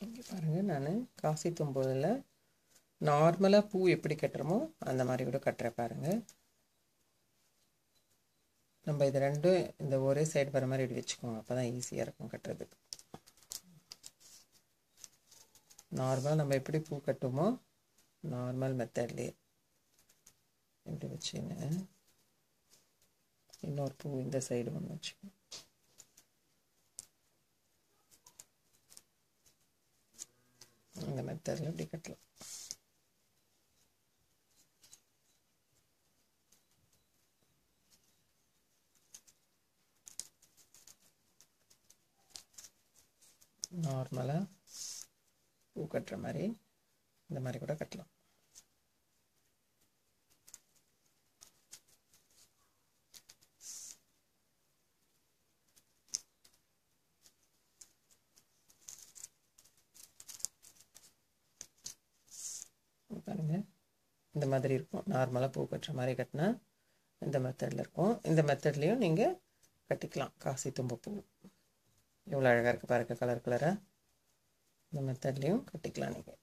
இங்கே பாருங்கள் நான் காசி தும்போதில் நார்மலாக பூ எப்படி கட்டுறோமோ அந்த மாதிரி கூட கட்டுறேன் பாருங்கள் நம்ம இது ரெண்டும் இந்த ஒரே சைடு வர மாதிரி இப்படி வச்சுக்கோங்க அப்போ தான் ஈஸியாக இருக்கும் கட்டுறதுக்கு. நார்மலாக நம்ம எப்படி பூ கட்டுமோ நார்மல் மெத்தட்லேயே இப்படி வச்சுன்னு இன்னொரு பூ இந்த சைடு ஒன்று வச்சுக்கோங்க. இந்த இப்படி கட்டலாம். நார்மலாக பூ கட்டுற மாதிரி இந்த மாதிரி கூட கட்டலாம். பாருங்கள் இந்த மாதிரி இருக்கும். நார்மலாக பூ கட்டுற மாதிரி கட்டினா இந்த மெத்தடில் இருக்கும். இந்த மெத்தட்லேயும் நீங்கள் கட்டிக்கலாம். காசி தும்பை பூ. எவ்வளோ அழகாக இருக்குது பாருங்கள் கலர் கலராக இந்த மெத்தட்லேயும் கட்டிக்கலாம் நீங்கள்